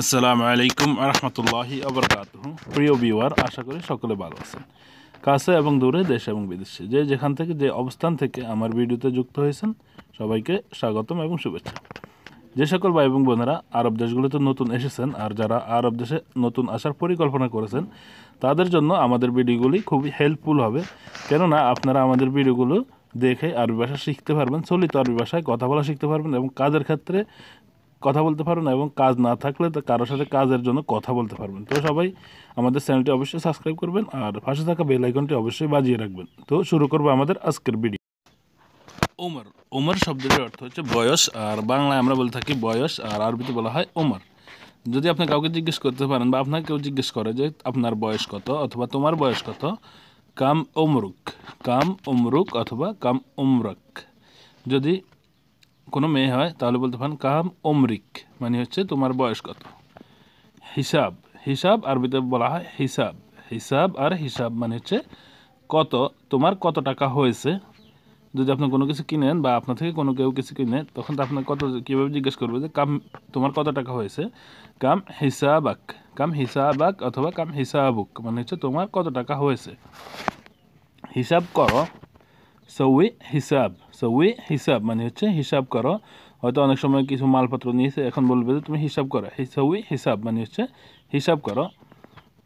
আসসালামু আলাইকুম রহমতুল্লাহি আবরকাত প্রিয় বিওয়ার আশা করি সকলে ভালো আছেন। কাছে এবং দূরে দেশ এবং বিদেশে যে যেখান থেকে যে অবস্থান থেকে আমার ভিডিওতে যুক্ত হয়েছেন, সবাইকে স্বাগতম এবং শুভেচ্ছা। যে সকল ভাই এবং বোনেরা আরব দেশগুলোতে নতুন এসেছেন আর যারা আরব দেশে নতুন আসার পরিকল্পনা করেছেন, তাদের জন্য আমাদের ভিডিওগুলি খুবই হেল্পফুল হবে। কেননা আপনারা আমাদের ভিডিওগুলো দেখে আরবি ভাষা শিখতে পারবেন, চলিত আরবি ভাষায় কথা বলা শিখতে পারবেন এবং কাজের ক্ষেত্রে কথা বলতে পারবেন এবং কাজ না থাকলে তো কারোর সাথে কাজের জন্য কথা বলতে পারবেন। তো সবাই আমাদের চ্যানেলটি অবশ্যই সাবস্ক্রাইব করবেন আর পাশে থাকা বেল আইকনটি অবশ্যই বাজিয়ে রাখবেন। তো শুরু করব আমাদের আজকের ভিডিও ওমর ওমর শব্দটির অর্থ হচ্ছে বয়স, আর বাংলায় আমরা বলে থাকি বয়স, আর আরবিতে বলা হয় ওমর যদি আপনি কাউকে জিজ্ঞেস করতে পারেন বা আপনাকে কেউ জিজ্ঞেস করে যে আপনার বয়স কত অথবা তোমার বয়স কত, কাম ওমরুক কাম ওমরুক অথবা কাম ওমরক যদি কোনো মেয়ে হয়, তাহলে বলতে পারেন কাম অমরিক মানে হচ্ছে তোমার বয়স কত? হিসাব হিসাব আরবিতে বলা হয় হিসাব হিসাব আর হিসাব মানে হচ্ছে কত, তোমার কত টাকা হয়েছে? যদি আপনি কোনো কিছু কিনেন বা আপনার থেকে কোনো কেউ কিছু কিনে, তখন তো আপনার কত কীভাবে জিজ্ঞেস করবে যে কাম, তোমার কত টাকা হয়েছে? কাম হিসাবাক কাম হিসাবাক অথবা কাম হিসাবুক মানে হচ্ছে তোমার কত টাকা হয়েছে? হিসাব করো। সৌই হিসাব সৌই হিসাব মানে হচ্ছে হিসাব করো। হয়তো অনেক সময় কিছু মালপত্র নিয়েছে, এখন বলবে যে তুমি হিসাব করো। সৌই হিসাব মানে হচ্ছে হিসাব করো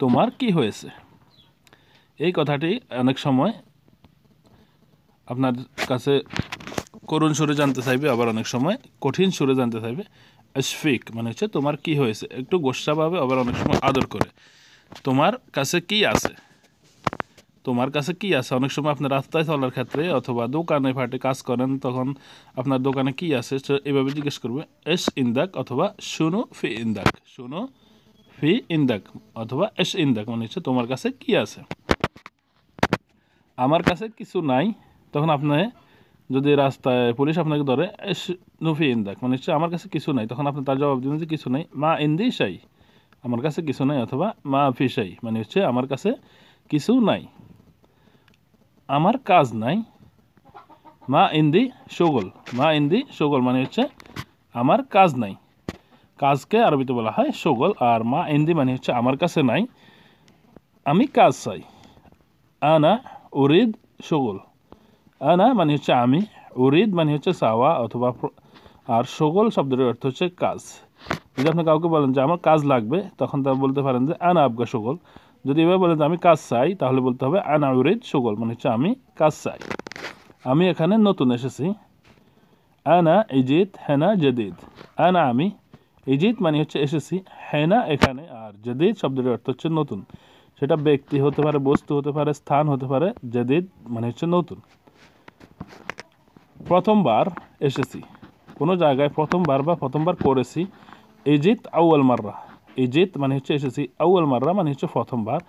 তোমার কি হয়েছে। এই কথাটি অনেক সময় আপনার কাছে করুণ সুরে জানতে চাইবে, আবার অনেক সময় কঠিন সুরে জানতে চাইবে। আশফিক মানে হচ্ছে তোমার কি হয়েছে। একটু গোসাভাবে আবার অনেক সময় আদর করে। তোমার কাছে কি আছে? তোমার কাছে কি আছে? অনেক সময় আপনার রাস্তায় চলার ক্ষেত্রে অথবা দোকানে ফাটে কাজ করেন, তখন আপনার দোকানে কি আছে? এভাবে জিজ্ঞেস করবে, এস ইন্দাক অথবা শুনো ফি ইন্দাক? শুনো ফি ইন্দাক অথবা এস ইন্দাক মানে হচ্ছে তোমার কাছে কি আছে? আমার কাছে কিছু নাই। তখন আপনি যদি রাস্তায় পুলিশ আপনাকে ধরে, এস নুফি ইন্দাক? মানে হচ্ছে আমার কাছে কিছু নাই। তখন আপনি তার জবাব দিন যে, কিছু নাই। মা ইন্দি সাই আমার কাছে কিছু নাই। অথবা, মা ফিসাই মানে হচ্ছে, আমার কাছে কিছু নাই। আমার কাজ নাই। মা ইন্দি সগল। মা ইন্দি সগল মানে হচ্ছে আমার কাজ নাই। কাজকে আরবিতে বলা হয় সগল আর মা ইন্দি মানে হচ্ছে আমার কাছে নাই। আমি কাজ চাই। আনা উরিদ সগল। আনা মানে হচ্ছে আমি। উরিদ মানে হচ্ছে সাওয়া অথবা আর সগল শব্দের অর্থ হচ্ছে কাজ। যদি আপনি কাউকে বলেন যে আমার কাজ লাগবে, তখন তা বলতে পারেন যে আনা আবগা সগল। যদি এভাবে বলেন যে আমি কাজ চাই, তাহলে বলতে হবে আনা উরিদ সগল মানে হচ্ছে আমি কাজ চাই। আমি এখানে নতুন এসেছি। আনা ইজিত, হেনা জদিদ। আনা আমি ইজিত মানে হচ্ছে এসেছি, হেনা এখানে আর জদিদ শব্দের অর্থ হচ্ছে নতুন। সেটা ব্যক্তি হতে পারে, বস্তু হতে পারে, স্থান হতে পারে, জদিদ মানে হচ্ছে নতুন। প্রথমবার এসেছি। কোনো জায়গায় প্রথমবার বা প্রথমবার করেছি ইজিত আউয়াল মাররা। ইজিত মানে হচ্ছে এসেছি, আউয়াল মাররা মানে হচ্ছে প্রথমবার।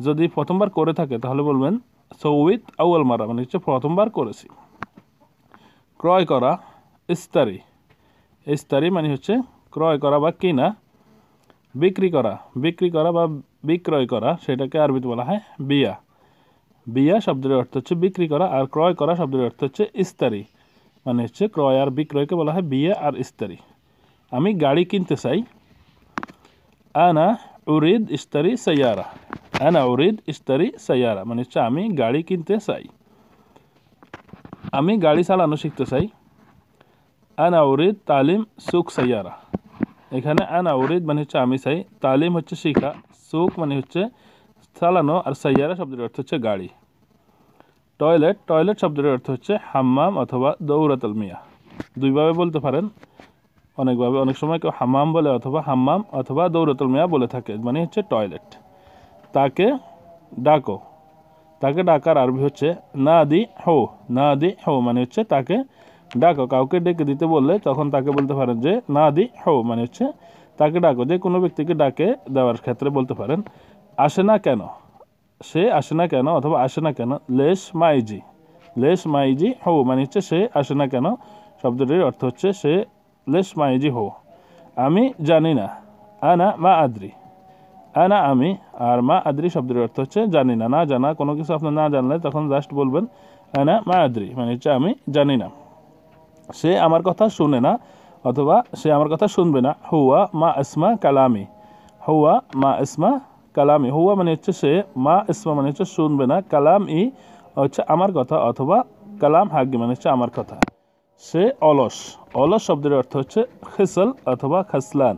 যদি প্রথমবার করে থাকে, তাহলে বলবেন সৌইত আউয়াল মাররা মানে হচ্ছে প্রথমবার করেছি। ক্রয় করা, ইস্তারি। ইস্তারি মানে হচ্ছে ক্রয় করা বা কিনা। বিক্রি করা বিক্রি করা বা বিক্রয় করা, সেটাকে আরবিতে বলা হয় বিয়া। বিয়া শব্দের অর্থ হচ্ছে বিক্রি করা, আর ক্রয় করা শব্দের অর্থ হচ্ছে ইস্তারি। মানে হচ্ছে ক্রয় আর বিক্রয়কে বলা হয় বিয়ে আর ইস্তারি। আমি গাড়ি কিনতে চাই আনা উরিদ ইস্তারি সাইয়ারা আনা উরিদ ইস্তারি সাইয়ারা মানে হচ্ছে, আমি গাড়ি কিনতে চাই। আমি গাড়ি চালানো শিখতে চাই। আনা উরিদ তালিম সুখ সাইয়ারা এখানে আনা উরিদ মানে হচ্ছে, আমি চাই। তালিম হচ্ছে, শিখা। সুখ মানে হচ্ছে, চালানো আর সাইয়ারা শব্দের অর্থ হচ্ছে, গাড়ি। টয়লেট টয়লেট শব্দের অর্থ হচ্ছে, হাম্মাম অথবা দৌরাতল মিয়া। দুইভাবে বলতে পারেন। অনেকভাবে, অনেক সময় কেউ হাম্মাম বলে অথবা হাম্মাম অথবা দৌরাতুল মিয়া বলে থাকে মানে হচ্ছে টয়লেট। তাকে ডাকো। তাকে ডাকার আরবি হচ্ছে না দি হো না দি হো মানে হচ্ছে তাকে ডাকো। কাউকে ডেকে দিতে বললে তখন তাকে বলতে পারেন যে না দি হো মানে হচ্ছে তাকে ডাকো। যে কোনো ব্যক্তিকে ডাকে দেওয়ার ক্ষেত্রে বলতে পারেন, আসে না কেন? সে আসে না কেন? অথবা আসে না কেন? লেশ মাইজি। লেশ মাইজি হো মানে হচ্ছে সে আসে না কেন? শব্দটির অর্থ হচ্ছে সে লেশ মাইজি হো। আমি জানি না। আনা মা আদ্রি। আনা আমি আর মা আদ্রি শব্দের অর্থ হচ্ছে জানি না। না জানা, কোনো কিছু আপনার না জানলে তখন জাস্ট বলবেন, আনা মা আদ্রি। মানে হচ্ছে আমি জানি না। সে আমার কথা শুনে না, অথবা সে আমার কথা শুনবে না। হুয়া মা ইসমা কালামি। হুয়া মা ইসমা কালামি। হুয়া মানে হচ্ছে সে, মা ইসমা মানে হচ্ছে শুনবে না। কালাম ই হচ্ছে আমার কথা, অথবা কালাম হাগি মানে হচ্ছে আমার কথা। সে অলস। অলস শব্দের অর্থ হচ্ছে খেসল অথবা খাসলান।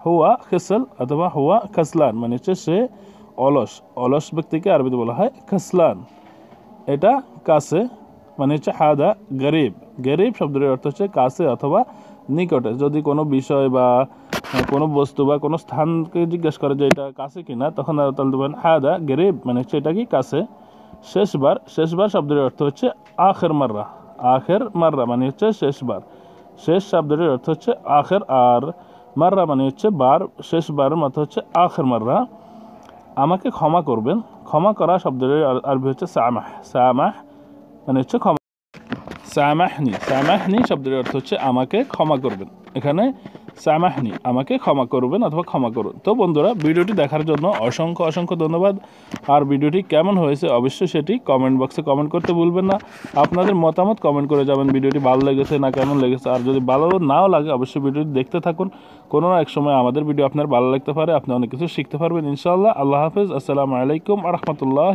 হুয়া খেসল অথবা হুয়া খাসলান মানে হচ্ছে সে অলস। অলস ব্যক্তিকে আরবিতে বলা হয় খাসলান। এটা কাছে মানে হচ্ছে হাদা গরিব। গরিব শব্দের অর্থ হচ্ছে কাছে অথবা নিকটে। যদি কোনো বিষয় বা কোনো বস্তু বা কোনো স্থানকে জিজ্ঞেস করে যে এটা কাছে কিনা, তখন তাআলা বলেন হাদা গরিব মানে হচ্ছে এটা কি কাছে। শেষবার শেষবার শব্দের অর্থ হচ্ছে আখের মাররা। আখের মাররা মানে হচ্ছে শেষবার শেষ শব্দটির অর্থ হচ্ছে আখের আর মাররা মানে হচ্ছে বার শেষবারের মতো হচ্ছে আখের মাররা। আমাকে ক্ষমা করবেন। ক্ষমা করা শব্দটির আর- আরবি হচ্ছে সামাহ। সামাহ মানে হচ্ছে ক্ষমা সামাহনি। সামাহনি শব্দটির অর্থ হচ্ছে আমাকে ক্ষমা করবেন। এখানে সামাহনি, আমাকে ক্ষমা করবেন অথবা ক্ষমা করুন। তো বন্ধুরা, ভিডিওটি দেখার জন্য অসংখ্য অসংখ্য ধন্যবাদ। আর ভিডিওটি কেমন হয়েছে অবশ্যই সেটি কমেন্ট বক্সে কমেন্ট করতে ভুলবেন না। আপনাদের মতামত কমেন্ট করে যাবেন ভিডিওটি ভালো লেগেছে না কেমন লেগেছে। আর যদি ভালো নাও লাগে, অবশ্যই ভিডিওটি দেখতে থাকুন। কোনো এক সময় আমাদের ভিডিও আপনার ভালো লাগতে পারে, আপনি অনেক কিছু শিখতে পারবেন। ইনশাআল্লাহ, আল্লাহ হাফিজ। আসসালামু আলাইকুম আ রহমতুল্লাহ